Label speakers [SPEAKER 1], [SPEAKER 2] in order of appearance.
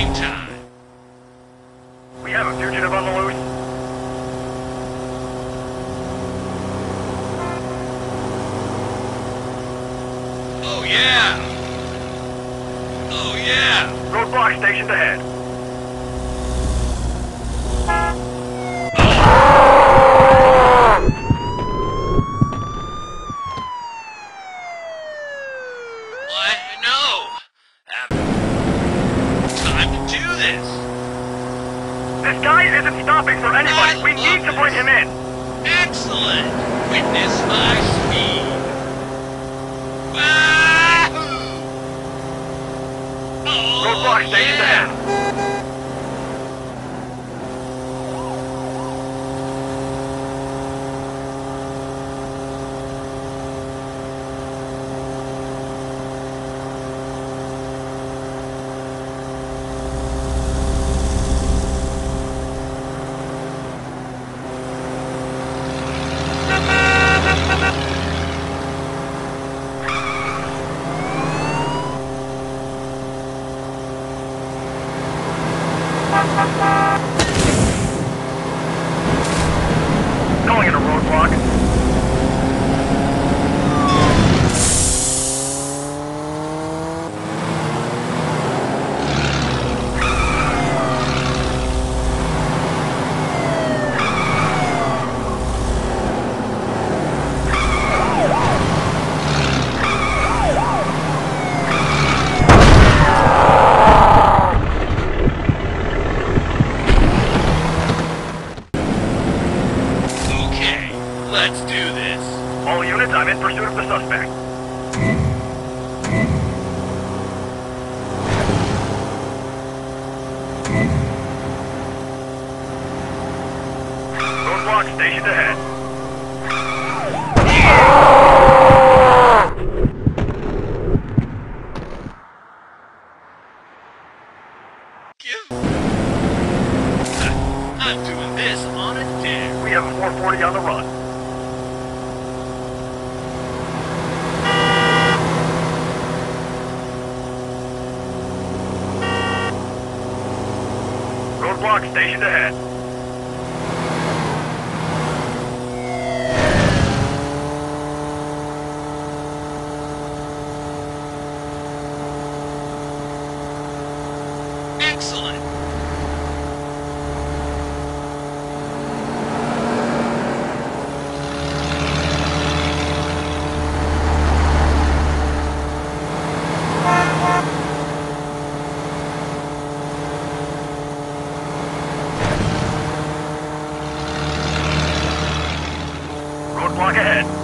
[SPEAKER 1] game time.
[SPEAKER 2] We have a fugitive on the loose.
[SPEAKER 1] Oh yeah! Oh yeah!
[SPEAKER 2] Roadblock stationed ahead.
[SPEAKER 1] What? No! Uh, time to do this!
[SPEAKER 2] This guy isn't stopping for anybody. We need to bring him in.
[SPEAKER 1] Excellent! Witness my speed! Wahoo! Oh,
[SPEAKER 2] Roadblock stationed
[SPEAKER 1] yeah.
[SPEAKER 2] ahead. Calling it a roadblock.
[SPEAKER 1] Let's do this.
[SPEAKER 2] All units, I'm in pursuit of the suspect. Roadblock stationed ahead.
[SPEAKER 1] I'm doing this on a dare.
[SPEAKER 2] We have a 440 on the run. Roadblock stationed ahead.
[SPEAKER 1] Excellent.
[SPEAKER 2] Roadblock ahead.